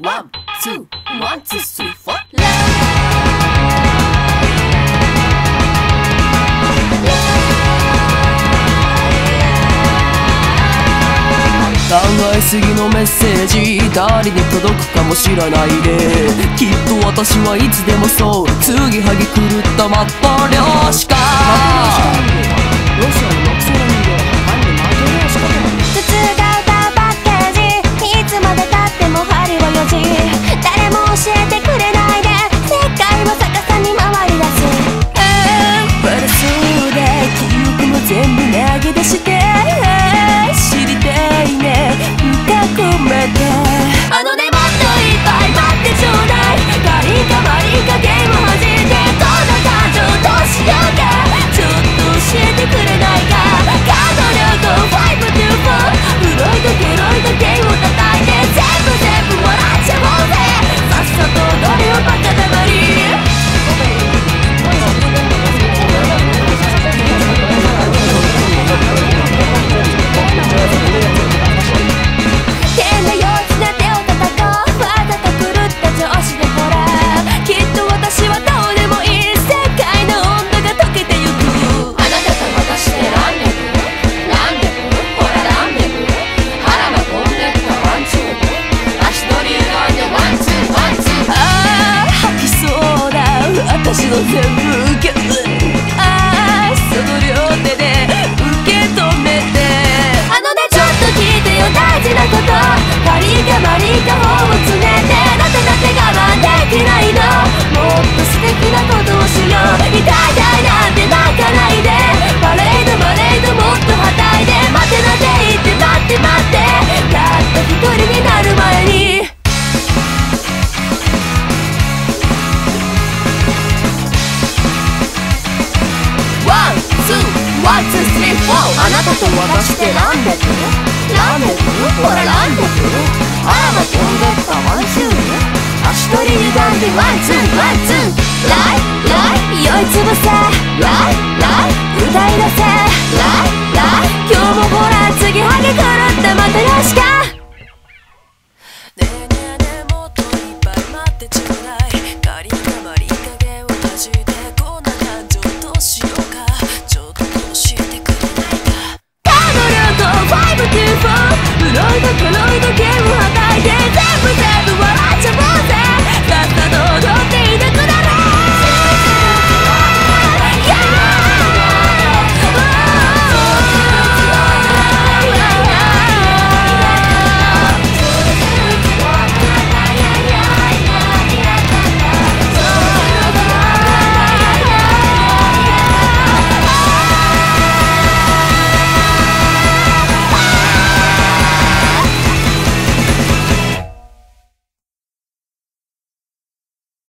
one、two、one、two、three、four、ラ考えすぎのメッセージ誰に届くかもしらないできっと私はいつでもそう継ぎ接ぎ狂ったマトリョシカ。あなたと私ってランボクランほらランボあらま飛んでったワンツー足取り歪んでワンツーワンツーライライ酔いつぶせ高く